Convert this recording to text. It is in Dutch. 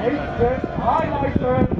heeft de highlighter